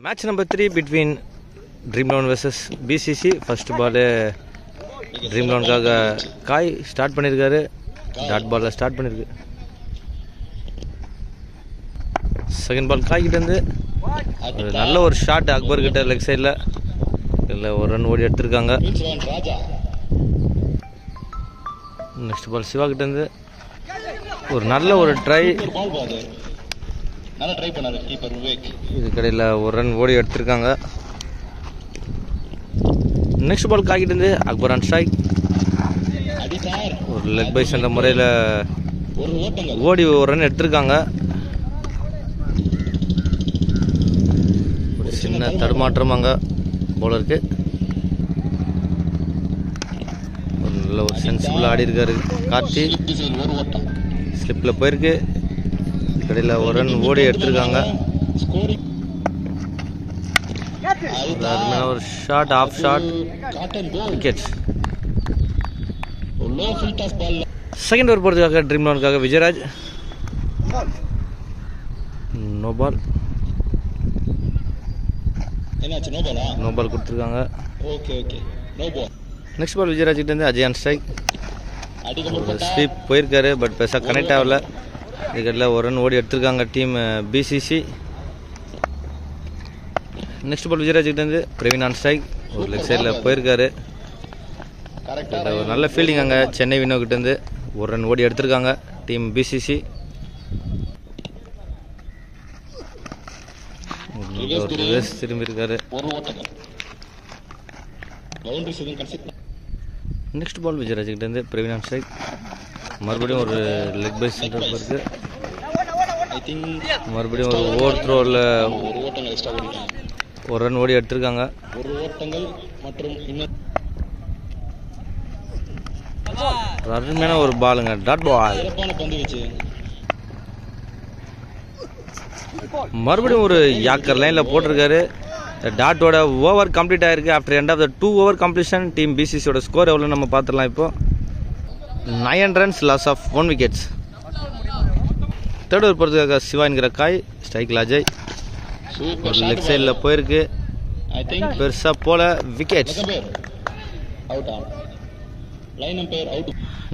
Match number three between Dream Eleven versus BCC first ball Dream லோனுக்காக காய் start பண்ணியிருக்காரு dot பாலில் start பண்ணியிருக்கு second ball காய்கிட்டேருந்து ஒரு நல்ல ஒரு ஷாட் அக்பர் கிட்ட லெக் சைடில் இல்லை ஒரு ரன் ஓடி எடுத்திருக்காங்க. நெக்ஸ்ட் பால் சிவா கிட்டேருந்து ஒரு நல்ல ஒரு ட்ரை நல்லா ட்ரை பண்ணாரு கீப்பர் விவேக் இதுக்கடையில் ஒரு ரன் ஓடி எடுத்திருக்காங்க. நெக்ஸ்ட் பால் காக்கிட்டு இருந்து அக்பர் அண்ட் ஸ்ட்ரைக் ஒரு லெக் பைஸ் என்ற முறையில் ஓடி ஒரு ரன் எடுத்திருக்காங்க. ஒரு சின்ன தடுமாற்றமாங்க பவுலருக்கு ஒரு நல்ல ஒரு சென்சிபிளாக ஆடி இருக்காரு கார்த்தி. ஸ்லிப்பில் போயிருக்கு. கடையில் ஒரு ரன் ஓடி எடுத்திருக்காங்க. ஒரு shot off shot ball second over போகிறதுக்காக ட்ரீம் லோனுக்காக விஜயராஜ். நோ பால் நோ பாலா கொடுத்துருக்காங்க. Okay okay no ball next ball Vijayaraj கிட்ட இருந்து அஜயான் ஸ்ட்ரைக் ஸ்வீப் போயிருக்காரு பட் பெருசாக கனெக்ட் ஆகல. இதுக்கடியில் ஒரு ரன் ஓடி எடுத்திருக்காங்க team BCC next ball Vijayaraj கிட்ட இருந்து பிரவீன் ஆன் ஸ்ட்ரைக் ஒரு லெக் சைடில் போயிருக்காரு. ஒரு நல்ல ஃபீல்டிங் அங்கே. சென்னை வினோ கிட்ட இருந்து ஒரு ரன் ஓடி எடுத்திருக்காங்க டீம் பிசிசி திரும்பி இருக்காரு நெக்ஸ்ட் பால் விஜயராஜ் கிட்ட இருந்து பிரவீன் ஸ்ட்ரைக் மறுபடியும் ஒரு லெக் பை சென்டர் இருக்கு ஐ திங்க் மறுபடியும் ஒரு ஓவர் த்ரோவில் ஒரு ஓட்டங்கள் எக்ஸ்ட்ரா ஒரு ரன் ஓடி எடுத்திருக்காங்க. ஒரு ஓட்டங்கள் மற்றும் அருமையான ஒரு பாலுங்க டாட் பால் பந்து வச்சு மறுபடியும் ஒரு யாக்கர் லைனில் போட்டிருக்காரு. டாட்டோட ஓவர் கம்ப்ளீட் ஆயிருக்கு. After end of the two over completion team பிசிசியோட score எவ்வளோ நம்ம பார்த்துடலாம் இப்போ. Nine runs loss of one wickets third போகிறதுக்காக சிவாங்கிற காய் ஸ்ட்ரைக்கில் அஜய். சூப்பர் ஒரு லெக் சைடில் போயிருக்கு. ஐ திங்க் பெருசாக போல wickets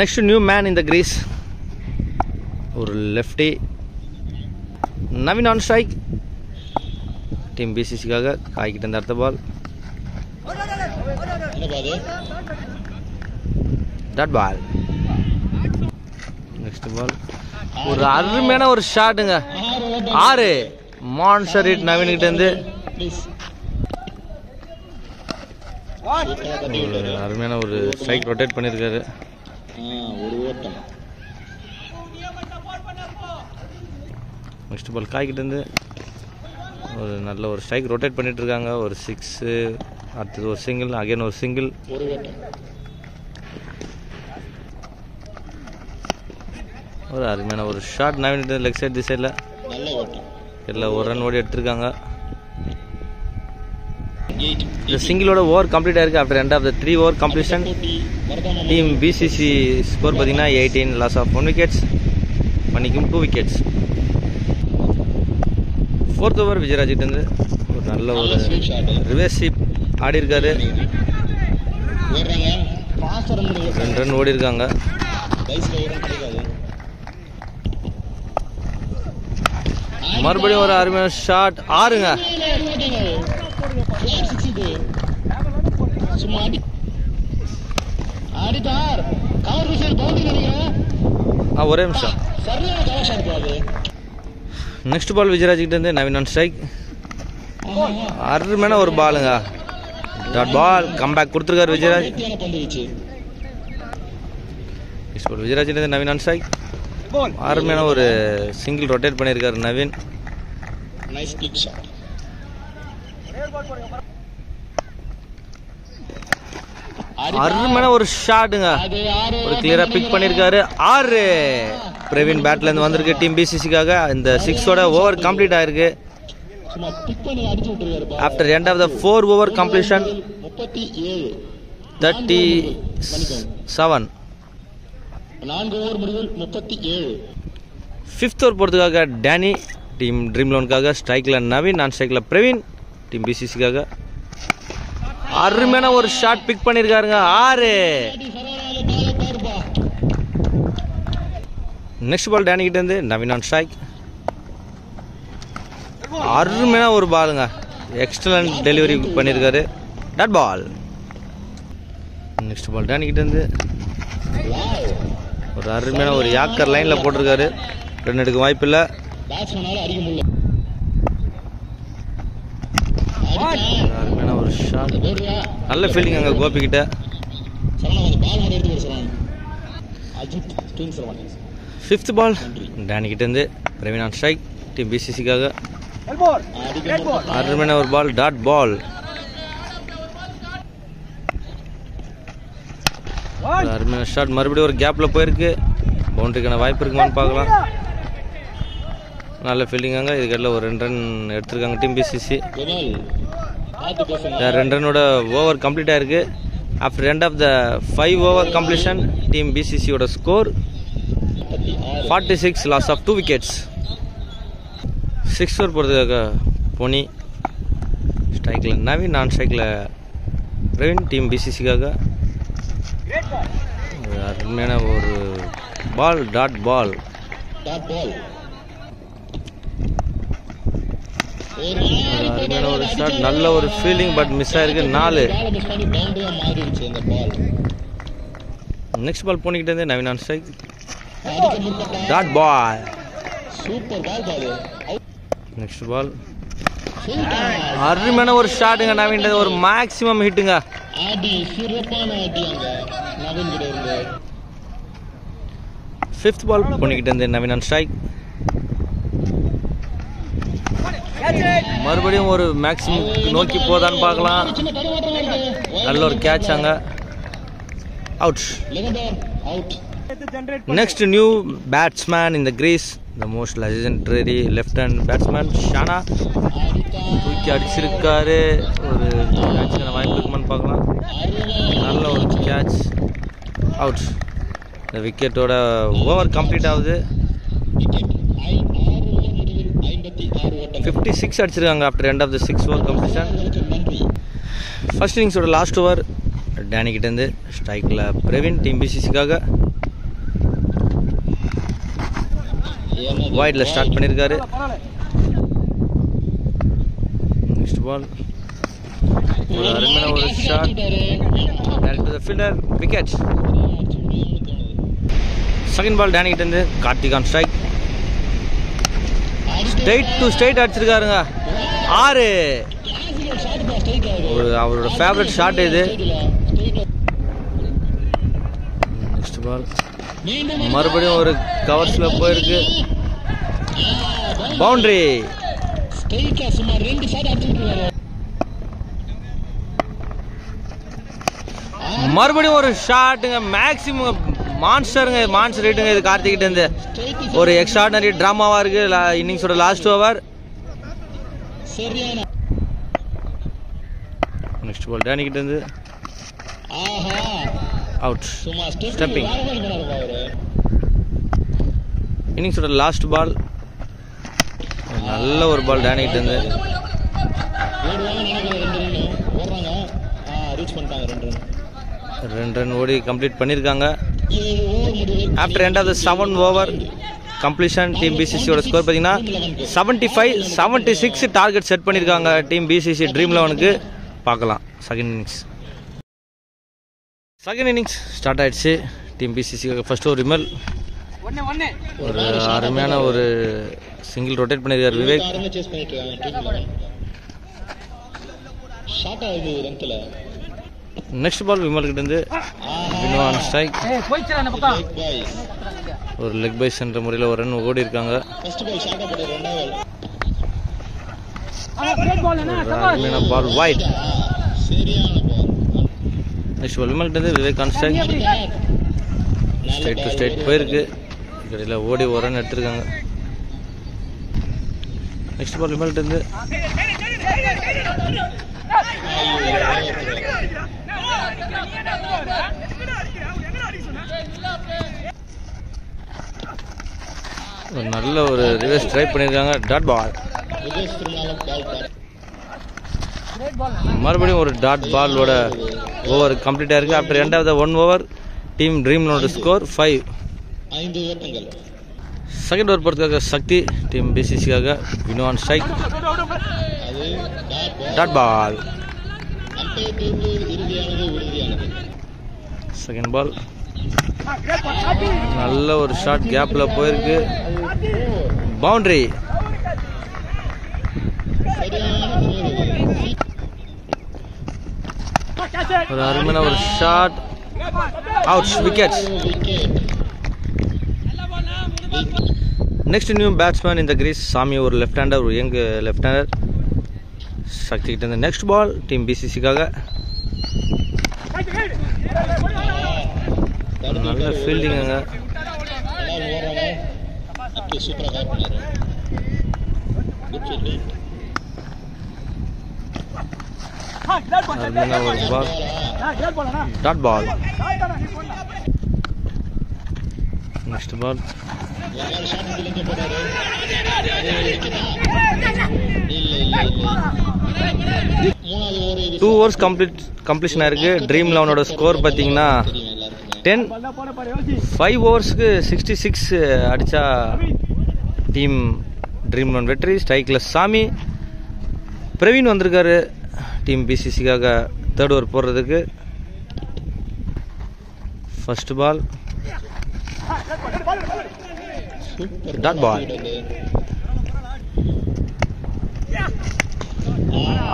next new man in the crease ஒரு lefty Naveen on strike team பிசிசிக்காக காய்கிட்ட இருந்த அடுத்த பால் டாட் பால் நெக்ஸ்ட் பால் ஒரு அருமையான ஒரு ஷாட்டுங்க ஆறு. மான்சர் ஹிட் நவீன்கிட்ட இருந்து. ஒரு அருமையான ஒரு ஸ்ட்ரைக் ரொட்டேட் பண்ணியிருக்காரு ஒரு ஓட்டம் நெக்ஸ்ட் பால் காய்கிட்டேருந்து ஒரு நல்ல ஒரு ஸ்ட்ரைக் ரொட்டேட் பண்ணிட்டு இருக்காங்க. ஒரு சிக்ஸு அடுத்தது ஒரு சிங்கிள் அகைன் ஒரு சிங்கிள் ஒரு அருமையான ஒரு ஷாட் நவீன் லெக் சைட் நல்ல ஓட்டம் எல்லாம் ஒரு ரன் ஓடி எடுத்திருக்காங்க. இந்த சிங்கிளோட ஓவர் கம்ப்ளீட் ஆயிருக்கு. After end of the three over completion team BCC score பார்த்தீங்கன்னா eighteen loss of one wickets பண்ணிக்கும் two wickets fourth over Vijayaraj கிட்ட இருந்து ஒரு நல்ல ஒரு ஸ்வீப் ஆடி இருக்காரு. ரெண்டு ரன் ஓடி இருக்காங்க பைஸ்ல ஒரு ரன் கிடைக்காது மறுபடியும் ஒரு அருமையான ஷாட் ஆறுங்க. சும்மா ஆ ஒரே நிமிஷம். நெக்ஸ்ட் பால் விஜயராஜ் கிட்ட இருந்து நவீன் ஆன் ஸ்ட்ரைக் அருமையான ஒரு பாலுங்க டாட் பால் கம்பேக் கொடுத்துருக்காரு விஜயராஜ். பால் விஜயராஜ் கிட்ட நவீன் ஆன் ஸ்ட்ரைக் அருமையான ஒரு சிங்கிள் ரொட்டேட் பண்ணியிருக்காரு நவீன். நைஸ் கிளிக் ஷாட் அருமையான ஒரு ஷாட்டுங்க ஒரு கிளியரா பிக் பண்ணியிருக்காரு. ஆறு. பிரவீன் பேட்ல இருந்து வந்திருக்கு டீம் பிசிசிக்காக இந்த சிக்ஸோட ஓவர் கம்ப்ளீட் ஆயிருக்கு. After end of the four over completion thirty seven நான்கு ஓவர் முடிவில் முப்பத்தி ஏழு. ஃபிஃப்த் ஓவர் போகிறதுக்காக டேனி டீம் ட்ரீம் லோனுக்காக ஸ்ட்ரைக்கில் நவீன் நான் ஸ்ட்ரைக்கில் பிரவீன் டீம் பிசிசிக்காக அருமையான ஒரு ஷாட் பிக் பண்ணியிருக்காருங்க ஆறு. நெக்ஸ்ட் பால் டேனி கிட்ட இருந்து நவீன் ஆன் ஸ்ட்ரைக் அருமையான ஒரு பாலுங்க எக்ஸ்டலன்ட் டெலிவரி பண்ணியிருக்காரு dot ball next ball Danny கிட்ட இருந்து ஒரு அருமையான ஒரு யாக்கர் லைனில் போட்டிருக்காரு. ரன் எடுக்க வாய்ப்பு இல்லை அருமையான ஒரு ஷாட் நல்ல ஃபீல்டிங் அங்கே கோபி கிட்ட. சரவணா கொஞ்சம் பால் மட்டும் எடுத்து போடு Saravanan Ajith king Saravanan fifth ball Danny கிட்ட இருந்து பிரவீன் ஆன் ஸ்ட்ரைக் டீம் பிசிசிக்காக அருமையான ஒரு பால் டாட் பால் அருமையான ஷாட் மறுபடியும் ஒரு கேப்பில் போயிருக்கு. பவுண்டரிக்கான வாய்ப்பு இருக்குமான்னு பார்க்கலாம். நல்ல ஃபீல்டிங்காங்க இதுக்கெல்லாம் ஒரு ரெண்டு ரன் எடுத்திருக்காங்க டீம் பிசிசி ரெண்டு ரன்னோட ஓவர் கம்ப்ளீட் ஆயிருக்கு. After end of the five over completion team பிசிசியோட score forty six loss of two wickets six over போகிறதுக்காக பொனி. ஸ்ட்ரைக்கில் நவீன் நான் ஸ்ட்ரைக்கில் பிரவீன் டீம் பிசிசிக்காக அருமையான ஒரு பால் டாட் பால் அருமையான ஒரு ஷாட் நல்ல ஒரு ஃபீல்டிங் பட் மிஸ் ஆயிருக்கு. நாலு. நெக்ஸ்ட் பால் போனிக்கிட்டே இருந்து Naveen on strike dot ball super ball பாரு நெக்ஸ்ட் பால் அருமையான ஒரு ஷாட்டுங்க நவீன். ஒரு மேக்ஸிமம் ஹிட்டுங்க நவீன் கிட்ட இருந்து. ஃபிஃப்த் பால் பண்ணிக்கிட்டு இருந்து நவீன் ஆன் ஸ்ட்ரைக் மறுபடியும் ஒரு மேக்ஸிமம் நோக்கி போதான்னு பார்க்கலாம். நல்ல ஒரு கேட்ச் அங்க. அவுட் நெக்ஸ்ட் நியூ பேட்ஸ்மேன் இந்த crease the most legendary left hand batsman Shana தூக்கி அடிச்சிருக்காரு. ஒரு கேட்சுக்கான வாய்ப்பு இருக்குமான்னு பார்க்கலாம். நல்ல ஒரு கேட்ச் அவுட் இந்த விக்கெட்டோட ஓவர் கம்ப்ளீட் ஆகுது. ஃபிஃப்டி சிக்ஸ் அடிச்சிருக்காங்க after end of the six over completion first இன்னிங்ஸோட last over Danny கிட்டேருந்து ஸ்ட்ரைக்கில் பிரவீன் டீம் பிசிசிக்காக வைடில் ஸ்டார்ட் பண்ணியிருக்காரு நெக்ஸ்ட் பால் ஒரு அருமையான ஒரு shot direct to the fielder wicket second ball Danny கிட்டேருந்து Karthik on strike straight to straight அடிச்சிருக்காருங்க. ஆறு. ஒரு அவரோட ஃபேவரட் ஷாட் இது. நெக்ஸ்ட் பால் மறுபடியும் ஒரு கவர்ஸில் போயிருக்கு. பவுண்டரி ஸ்ட்ரைட்டா சுமார் ரெண்டு ஷாட் அடிச்சிருக்காரு மறுபடியும் ஒரு ஷாட்டுங்க மேக்ஸிமம் மான்ஸ்டருங்க மான்ஸ்டர் ரேட்டுங்க இது கார்த்திகிட்ட இருந்து. ஒரு எக்ஸ்ட்ராடனரி ட்ராமாவா இருக்கு இன்னிங்ஸோட last over next ball Danny கிட்ட இருந்து. அவுட். ஸ்டெப்பிங் இன்னிங்ஸோட லாஸ்ட் பால் நல்ல ஒரு பால் டேனி இருந்து ரெண்டு ரன் ஆ பண்ணிட்டாங்க ரெண்டு ரெண்டு ஓடி கம்ப்ளீட் பண்ணியிருக்காங்க after end of the seven over completion team பிசிசியோட score பார்த்தீங்கன்னா seventy five seventy six target set பண்ணியிருக்காங்க டீம் பிசிசி ட்ரீம் லெவனுக்கு பார்க்கலாம். Second innings second innings start ஆகிடுச்சு டீம் பிசிசி ஃபஸ்ட் ஒரு ரிமல். ஒரு அருமையான ஒரு சிங்கிள் ரொட்டேட் பண்ணியிருக்காரு விவேக். நெக்ஸ்ட் பால் விமல் கிட்ட இருந்து வினோவான் ஸ்ட்ரைக். ஒரு லெக் பைஸ் என்ற முறையில் ஒரு ரன் ஓடி இருக்காங்க. அருமையான பால் வைட் சரியான பால் நெக்ஸ்ட் பால் விமல் கிட்ட இருந்து Vivek on strike straight to straight போயிருக்கு. கடையில் ஓடி ஒரு எடுத்துருக்காங்க. நெக்ஸ்ட் பால் விமல்ட்டு இருந்து. ஒரு நல்ல ஒரு ரிவர்ஸ் ட்ரை பண்ணியிருக்காங்க டாட் பால் மறுபடியும் ஒரு டாட் பாலோட ஓவர் கம்ப்ளீட்டாக இருக்குது ஆஃப்டர் ரெண்டாவது of the one over team ட்ரீம்னோட score five ஐந்து ஓட்டங்கள் செகண்ட் ஓவர் பொறுத்தவரைக்கும் சக்தி டீம் பிசிசிக்காக வினோன் strike. Dot ball. Second ball நல்ல ஒரு ஷாட் கேப்ல போயிருக்கு. பவுண்டரி ஒரு அருமையான ஒரு shot out wicket next new batsman இந்த கிரீஸ் சாமி ஒரு லெஃப்ட் ஹேண்டர் ஒரு யங் லெஃப்ட் ஹேண்டர் சக்தி கிட்ட இருந்து நெக்ஸ்ட் பால் டீம் பிசிசிக்காக நல்ல ஃபீல்டிங்குங்க எல்லாரும் ஓடுறாங்க ஓவர் இது டூ ஓவர்ஸ் கம்ப்ளீட் கம்ப்ளீஷன் ஆயிருக்கு. ட்ரீம் லெவனோட ஸ்கோர் பார்த்தீங்கன்னா டென் ஃபைவ் ஓவர்ஸ்க்கு சிக்ஸ்டி சிக்ஸ் அடித்தா டீம் ட்ரீம் லெவன் வெற்றி. ஸ்ட்ரைக்கில் சாமி. பிரவீன் வந்திருக்காரு. டீம் பிசிசிக்காக தேர்ட் ஓவர் போடுறதுக்கு. First ball super ball.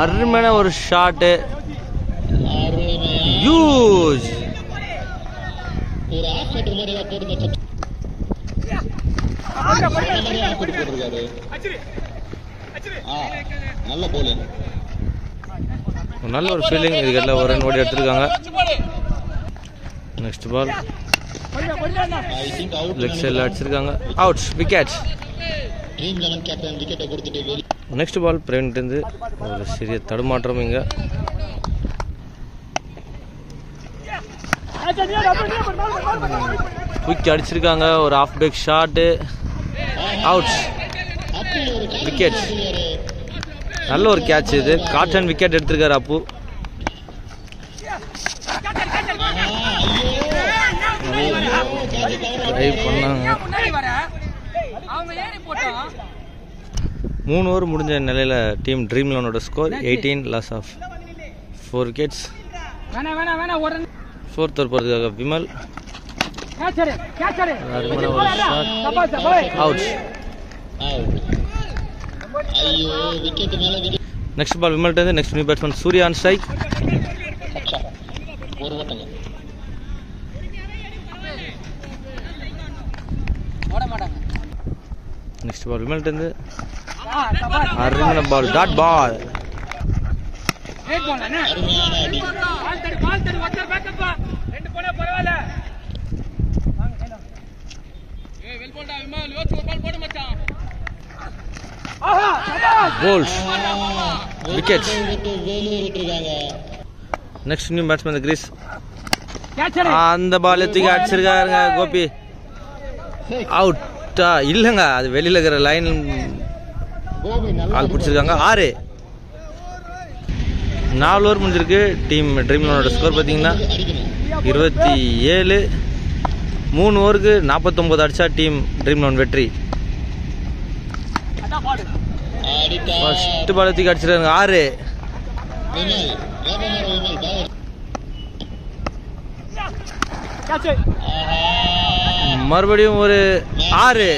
அருமையான ஒரு ஷாட்டு யூஸ் ஒரு ஆ நல்ல நல்ல ஒரு ஃபீலிங் இதுக்கெல்லாம் ஒரு ரன் ஓடி எடுத்திருக்காங்க. நெக்ஸ்ட் பால் லெக் சைடில் அடிச்சிருக்காங்க. அவுட் விக்கெட் நெக்ஸ்ட் பால் பிரவீன்ட்டு ஒரு சிறிய தடுமாற்றம் இங்கே. குயிக் அடிச்சிருக்காங்க ஒரு off back shot out wicket நல்ல ஒரு கேட்ச் இது. காட்டன் விக்கெட் எடுத்திருக்காரு அப்பு ட்ரை பண்ணாங்க. முன்னாடி வர அவங்க ஏறி போட்டோம் மூணு ஓவர் முடிஞ்ச நிலையில் team Dream லெவனோட score eighteen loss of four wickets fourth over போகிறதுக்காக Vimal. Next ball விமல்ட்டு next new batsman Surya on strike ஒரு ஓட்டங்க ஓட மாட்டாங்க நெக்ஸ்ட் பால் விமல்ட்டு ஆ சபாஸ் அருமையான பால் டாட் பால் வெயிட் பண்ணல அருமையான அடி பால் தடி பால் தடி ஒருத்தர் பேக்கப்பா ரெண்டு போனா பரவாயில்ல ஏய் வெல் போடா விமல் யோச்சு ஒரு பால். போடு மச்சான் ஆஹா சபாஸ் bowled wicket next new batsman crease அந்த பால் தூக்கி அடிச்சிருக்காருங்க கோபி. அவுட்டா இல்லைங்க அது வெளியில் இருக்கிற லைன் கால் பிடிச்சிருக்காங்க. ஆறு. நாலு ஓவர் முடிஞ்சிருக்கு. டீம் ட்ரீம் லெவனோட ஸ்கோர் பார்த்தீங்கன்னா இருபத்தி ஏழு. மூணு ஓவருக்கு நாற்பத்தொம்போது அடிச்சா டீம் ட்ரீம் லெவன் வெற்றி. அதான் பால் அடித்தா ஃபர்ஸ்ட் பால் தூக்கி அடிச்சிருக்காங்க. ஆறு. மறுபடியும் ஒரு ஆறு.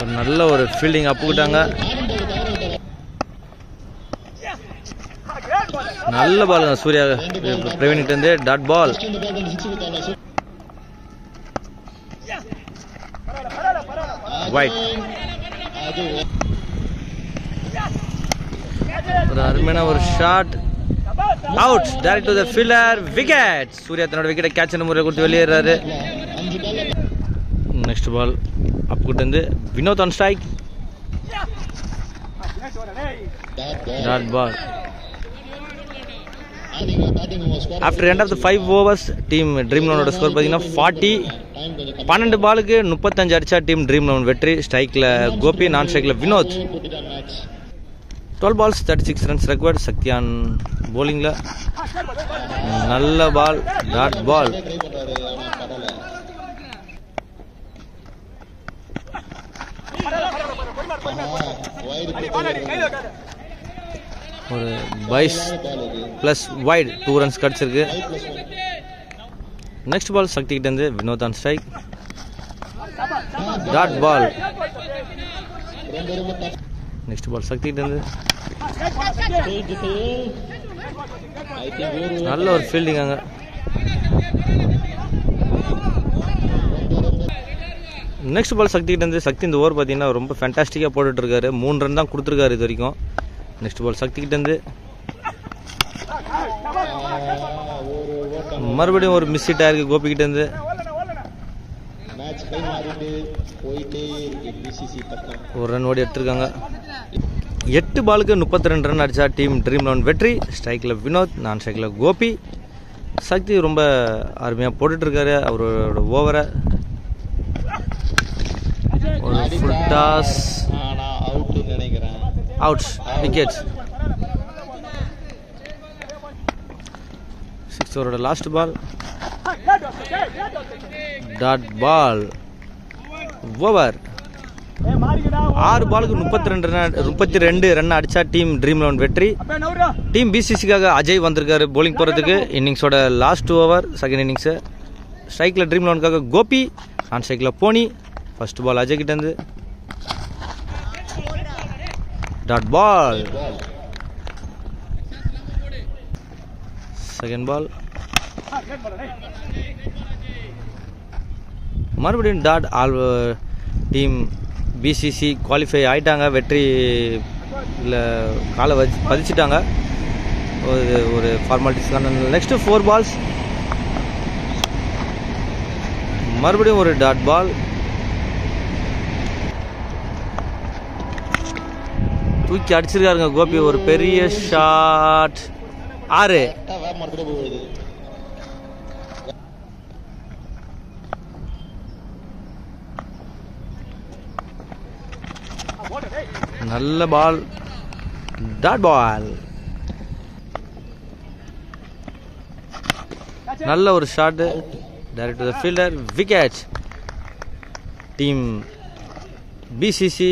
ஒரு நல்ல ஒரு ஃபீல்டிங் அப்புக்கிட்டாங்க. நல்ல பாலுங்க சூர்யா. பிரவீன்கிட்ட இருந்து டாட் பால் ஒயிட் ஒரு அருமையான ஒரு shot out direct to the fielder wicket Surya தன்னோட விக்கெட்டை கேட்ச் முறையில் கொடுத்து வெளியேறாரு. பால் நெக்ஸ்ட் பால் அப்புக்கிட்ட இருந்து Vinoth on strike dot ball after end of the five overs team Dream லெவனோட score பார்த்தீங்கன்னா ஃபார்ட்டி பன்னெண்டு பாலுக்கு முப்பத்தஞ்சு அடிச்சா டீம் ட்ரீம் லெவன் வெற்றி. ஸ்ட்ரைக்கில் கோபி நான் ஸ்ட்ரைக்கில் Vinoth. Twelve balls thirty six runs required சக்தியான் போலிங்கில் நல்ல பால் டாட் பால் ஒரு byes plus wide two runs கிடச்சிருக்கு. நெக்ஸ்ட் பால் சக்தி கிட்டேருந்து Vinoth on strike dot ball next ball Sakthi கிட்டேருந்து நல்ல ஒரு ஃபீல்டிங் அங்கே. நெக்ஸ்ட் பால் சக்தி கிட்டேருந்து சக்தி இந்த ஓவர் பார்த்தீங்கன்னா ரொம்ப ஃபேண்டாஸ்டிக்காக போட்டுட்டு இருக்காரு மூணு ரன் தான் கொடுத்துருக்காரு இது வரைக்கும். நெக்ஸ்ட் பால் சக்தி ஒரு ஓட்டம் மறுபடியும் ஒரு மிஸ் ஹிட் ஆயிருக்கு கோபி கிட்டேருந்து மேட்ச் கை மாறிட்டு போயிட்டே இருக்கு பிசிசி பக்கம். ஒரு ரன் ஓடி எடுத்திருக்காங்க. எட்டு பாலுக்கு முப்பத்தி ரெண்டு ரன் அடித்தா டீம் ட்ரீம் லெவன் வெற்றி. ஸ்ட்ரைக்கில் வினோத் நான் ஸ்ட்ரைக்கில் கோபி. சக்தி ரொம்ப அருமையாக போட்டுட்ருக்காரு அவரோட ஓவரை. ஒரு ஃபுல் டாஸ் ஆனா அவுட்னு நினைக்கிறேன் outs wickets six ஓவரோட last ball dot ball over ஆறு பாலுக்கு முப்பத்தி ரெண்டு ரன் முப்பத்தி ரெண்டு ரன் அடிச்சா டீம் ட்ரீம் லெவன் வெற்றி. டீம் பிசிசிக்காக அஜய் வந்திருக்காரு bowling போகிறதுக்கு இன்னிங்ஸோட லாஸ்ட் ஓவர் செகண்ட் இன்னிங்ஸு ஸ்ட்ரைக்கில் ட்ரீம் லெவனுக்காக கோபி நான் ஸ்ட்ரைக்கில் போனி. ஃபர்ஸ்ட் பால் அஜய் கிட்டேருந்து டாட் பால் செகண்ட் பால் மறுபடியும் dot all team BCC qualify ஆகிட்டாங்க வெற்றி இல்லை காலை வச்சு பதிச்சுட்டாங்க. ஒரு ஒரு ஃபார்மாலிட்டிஸ்க்கான நெக்ஸ்ட்டு ஃபோர் பால்ஸ் மறுபடியும் ஒரு டாட் பால் தூக்கி அடிச்சிருக்காருங்க கோபி. ஒரு பெரிய ஷாட் ஆறு. நல்ல பால் டாட் பால் நல்ல ஒரு shot direct to the fielder wicket team BCC